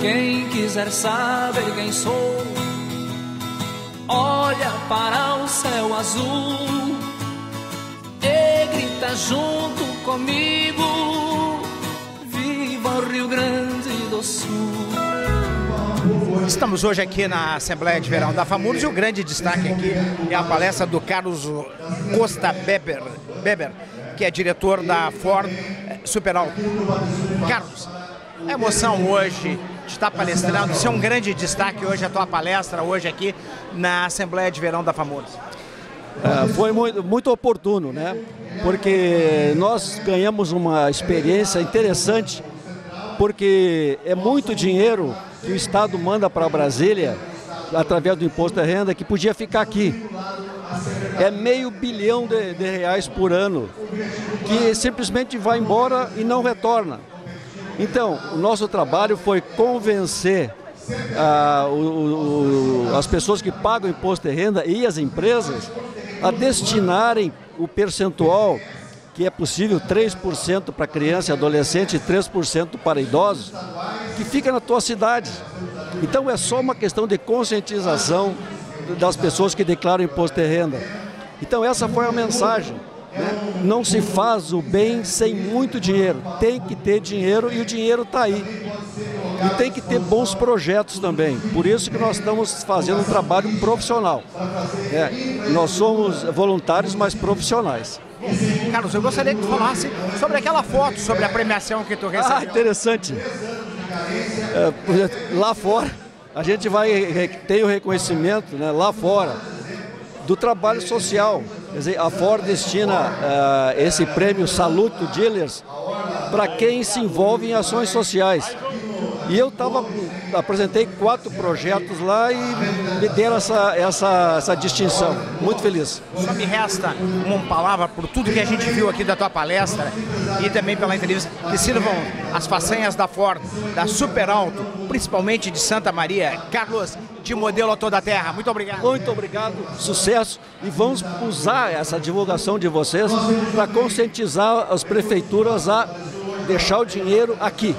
quiser saber quem sou, olha para o céu azul e grita junto comigo: Viva o Rio Grande do Sul! Estamos hoje aqui na Assembleia de Verão da FAMURS e o grande destaque aqui é a palestra do Carlos Costa Beber, Beber que é diretor da Ford Superal. Carlos, a emoção hoje de estar palestrando, isso é um grande destaque hoje, a tua palestra hoje aqui na Assembleia de Verão da FAMURS. É, foi muito, muito oportuno, né? Porque nós ganhamos uma experiência interessante, porque é muito dinheiro que o Estado manda para Brasília através do imposto de renda que podia ficar aqui. É meio bilhão de, de reais por ano que simplesmente vai embora e não retorna. Então, o nosso trabalho foi convencer ah, o, o, as pessoas que pagam imposto de renda e as empresas a destinarem o percentual que é possível 3% para criança e adolescente e 3% para idosos, que fica na tua cidade. Então é só uma questão de conscientização das pessoas que declaram imposto de renda. Então essa foi a mensagem. Né? Não se faz o bem sem muito dinheiro. Tem que ter dinheiro e o dinheiro está aí. E tem que ter bons projetos também. Por isso que nós estamos fazendo um trabalho profissional. É, nós somos voluntários, mas profissionais. Carlos, eu gostaria que tu falasse sobre aquela foto, sobre a premiação que tu recebeu. Ah, interessante. É, lá fora, a gente vai tem o reconhecimento né, lá fora do trabalho social. Quer dizer, a Ford destina uh, esse prêmio Saluto Dealers para quem se envolve em ações sociais. E eu tava, apresentei quatro projetos lá e me deram essa, essa, essa distinção. Muito feliz. Só me resta uma palavra por tudo que a gente viu aqui da tua palestra e também pela entrevista, que sirvam as façanhas da Ford, da Super Alto, principalmente de Santa Maria. Carlos, de modelo a toda a terra. Muito obrigado. Muito obrigado, sucesso. E vamos usar essa divulgação de vocês para conscientizar as prefeituras a deixar o dinheiro aqui.